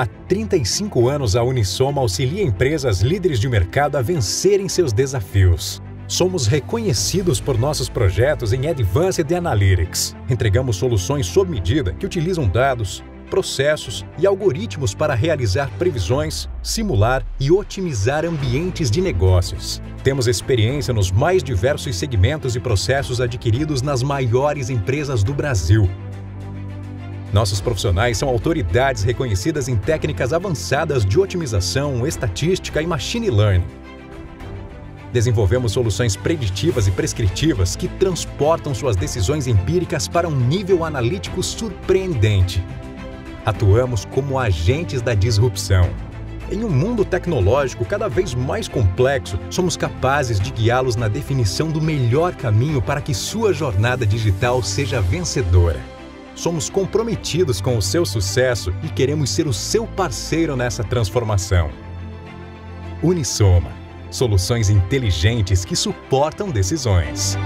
Há 35 anos, a Unisoma auxilia empresas líderes de mercado a vencerem seus desafios. Somos reconhecidos por nossos projetos em Advanced Analytics. Entregamos soluções sob medida que utilizam dados, processos e algoritmos para realizar previsões, simular e otimizar ambientes de negócios. Temos experiência nos mais diversos segmentos e processos adquiridos nas maiores empresas do Brasil. Nossos profissionais são autoridades reconhecidas em técnicas avançadas de otimização, estatística e machine learning Desenvolvemos soluções preditivas e prescritivas que transportam suas decisões empíricas para um nível analítico surpreendente. Atuamos como agentes da disrupção. Em um mundo tecnológico cada vez mais complexo, somos capazes de guiá-los na definição do melhor caminho para que sua jornada digital seja vencedora. Somos comprometidos com o seu sucesso e queremos ser o seu parceiro nessa transformação. Unisoma Soluções inteligentes que suportam decisões.